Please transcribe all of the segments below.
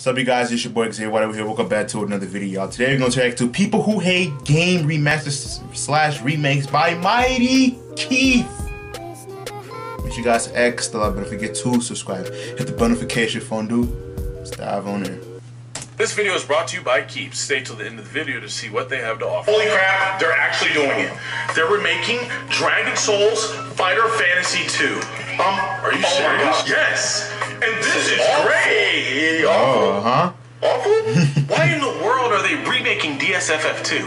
What's up, you guys? It's your boy Xavier White here. Welcome back to another video, y'all. Today we're gonna react to people who hate game remasters slash remakes by Mighty Keith. Make sure you guys X the like button. Forget to subscribe. Hit the notification phone, dude. Let's dive on in. This video is brought to you by Keep. Stay till the end of the video to see what they have to offer. Holy crap, they're actually doing it. They're remaking Dragon Souls Fighter Fantasy 2. Um, Are you oh serious? Yes. And this is awful. great. Oh, huh? Awful? Why in the world are they remaking DSFF 2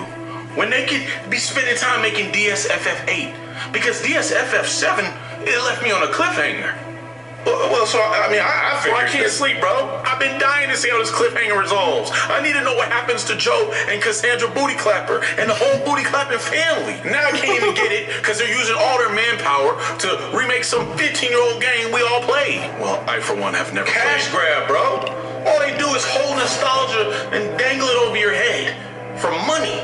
when they could be spending time making DSFF 8? Because DSFF 7, it left me on a cliffhanger. Well, well, so I mean, I, I figured. I can't sleep, bro. I've been dying to see how this cliffhanger resolves. I need to know what happens to Joe and Cassandra Booty Clapper and the whole Booty Clapping family. Now I can't even get it because they're using all their manpower to remake some 15-year-old game we all played. Well, I for one have never Cash grab, bro. All they do is hold nostalgia and dangle it over your head for money.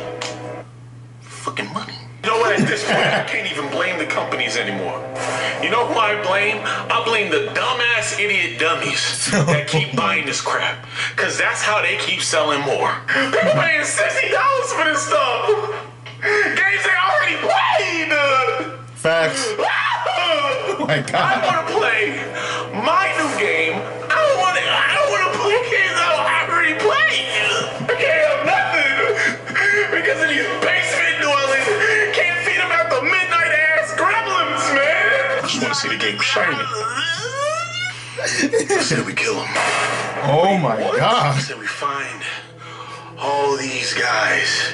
Fucking money. You know what? At this point, I can't even blame the companies anymore. You know who I blame? I blame the dumbass idiot dummies that keep buying this crap. Cause that's how they keep selling more. They're paying sixty dollars for this stuff. Games they already played. Facts. Oh my God. I want to play I want to see the game shining. I said we kill them. Oh my I god. said we find all these guys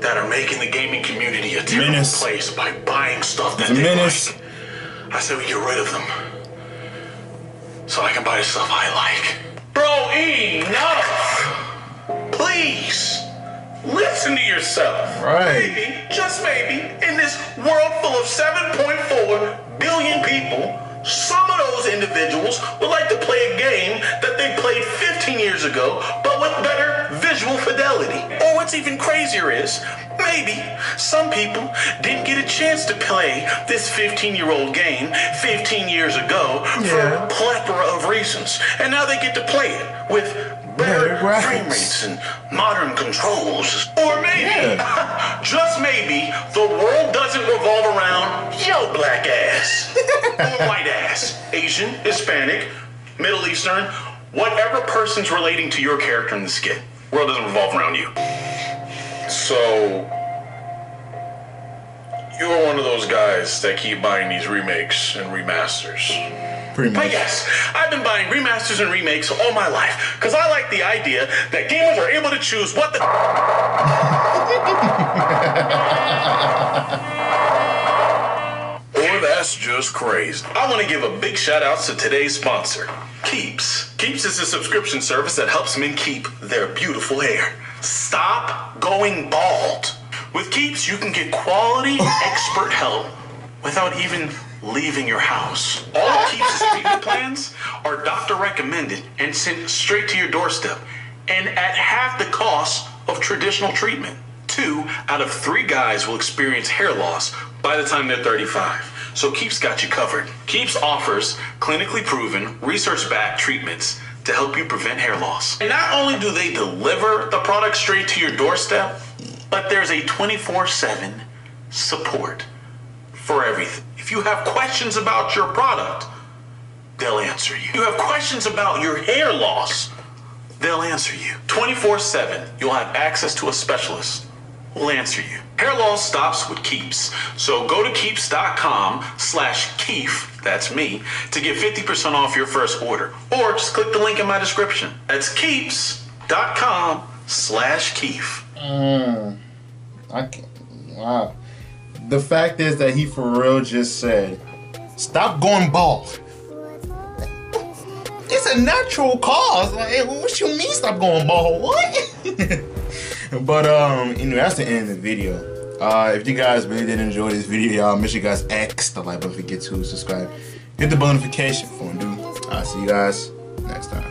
that are making the gaming community a terrible Menace. place by buying stuff that It's they menace. like. I said we get rid of them so I can buy the stuff I like. Bro, enough! Please listen to yourself. Right. Maybe, just maybe, in this world full of 7.4 billion people, some of those individuals would like to play a game that they played 15 years ago, but with better visual fidelity. Or what's even crazier is, maybe some people didn't get a chance to play this 15 year old game 15 years ago Yeah. for a plethora of reasons. And now they get to play it with better Better graphics. frame rates and modern controls. Or maybe, Yeah. just maybe, the world doesn't revolve around yo black ass or white ass, Asian, Hispanic, Middle Eastern, whatever person's relating to your character in the skit. World doesn't revolve around you. So you're one of those guys that keep buying these remakes and remasters. Pretty But yes, I've been buying remasters and remakes all my life because I like the idea that gamers are able to choose what the. Or that's just crazy. I want to give a big shout out to today's sponsor, Keeps. Keeps is a subscription service that helps men keep their beautiful hair. Stop going bald. With Keeps, you can get quality expert help without even leaving your house. All Keeps' treatment plans are doctor recommended and sent straight to your doorstep, and at half the cost of traditional treatment. Two out of three guys will experience hair loss by the time they're 35. So Keeps got you covered. Keeps offers clinically proven, research backed treatments to help you prevent hair loss. And not only do they deliver the product straight to your doorstep, but there's a 24 7 support for everything. If you have questions about your product, they'll answer you. If You have questions about your hair loss, they'll answer you. 24 7, you'll have access to a specialist who'll answer you. Hair loss stops with Keeps. So go to keeps.com slash Keef, that's me, to get 50% off your first order. Or just click the link in my description. That's keeps.com slash Keef. Mm. I can't. Wow. The fact is that he for real just said, "Stop going bald." It's a natural cause. Like, what you mean? Stop going bald? What? but um, anyway, that's the end of the video. Uh, if you guys really did enjoy this video, y'all make sure you guys X the like button, forget to subscribe, hit the notification dude. I'll see you guys next time.